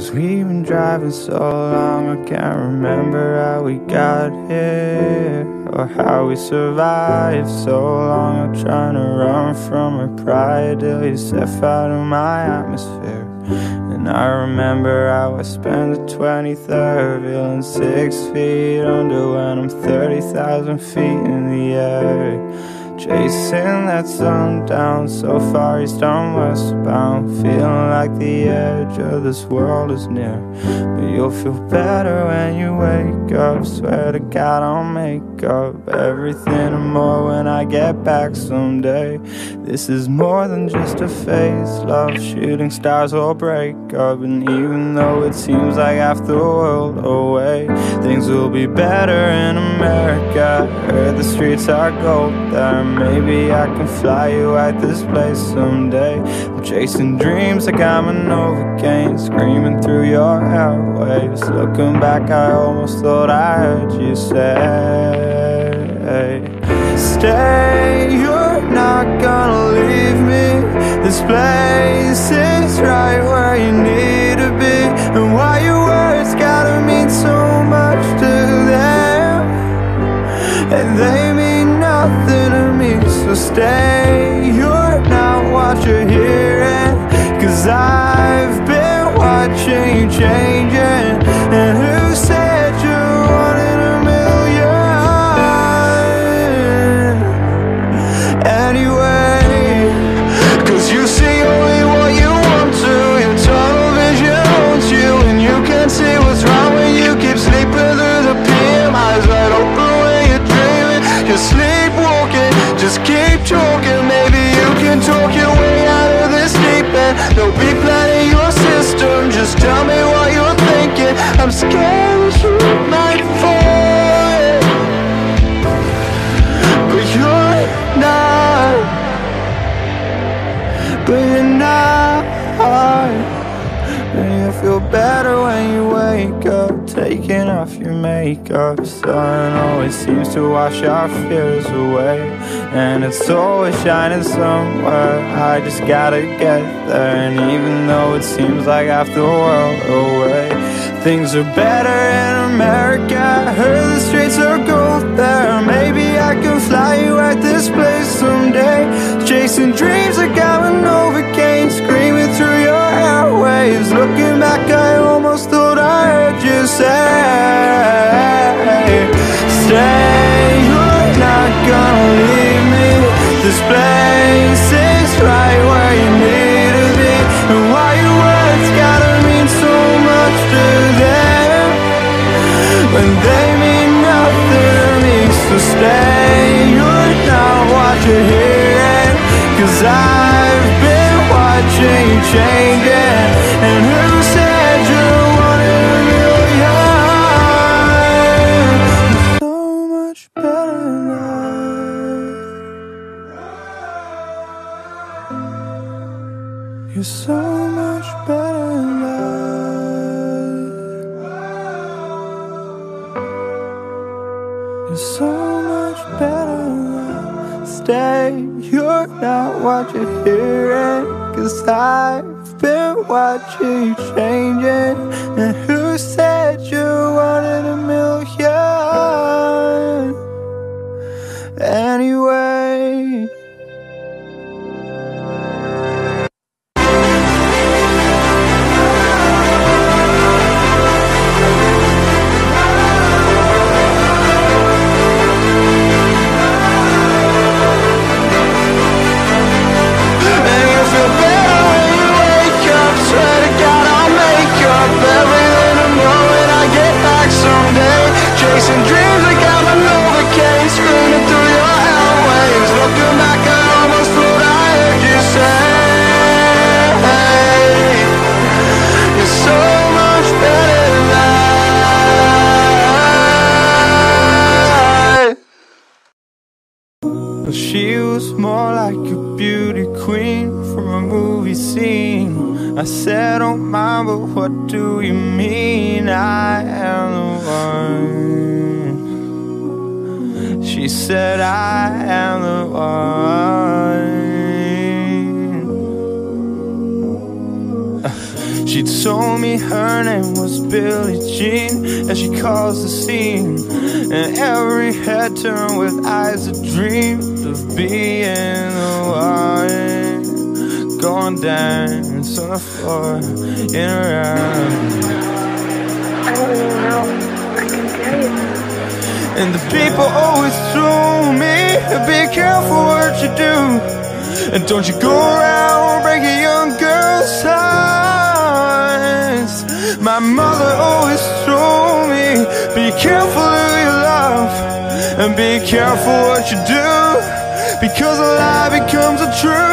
Cause we've been driving so long, I can't remember how we got here or how we survived so long. I'm trying to run from her pride till you step out of my atmosphere. And I remember how I spent the 23rd feeling six feet under when I'm 30,000 feet in the air. Chasing that sun down so far east I'm westbound Feeling like the edge of this world is near. But you'll feel better when you wake up. Swear to God I'll make up everything and more when I get back someday. This is more than just a phase. Love shooting stars will break up. And even though it seems like half the world away Things will be better in America. Heard the streets are gold there Maybe I can fly you at this place someday. I'm chasing dreams like I'm a Novocaine Screaming through your airwaves. Looking back I almost thought I heard you say Stay, you're not gonna leave me. This place is right where you need watching better when you wake up. Taking off your makeup Sun always seems to wash our fears away. And it's always shining somewhere. I just gotta get there. And even though it seems like half the world away Things are better in America. I heard the streets are gold there. Maybe I can fly you at this place someday. Chasing dreams This You're so much better that. You're so much better that. Stay, you're not what you're hearing. Cause I've been watching you changing And who said you wanted a million? Well, she was more like a beauty queen from a movie scene. I said, don't mind, but what do you mean? I am the one. She said, I am the one. She told me her name was Billie Jean As she calls the scene. And every head turned with eyes that dreamed Of being the one Going dance on the floor In her arms I don't even know. I can tell you. And the people always told me Be careful what you do. And don't you go around breaking young my mother always told me Be careful who you love And be careful what you do Because a lie becomes a truth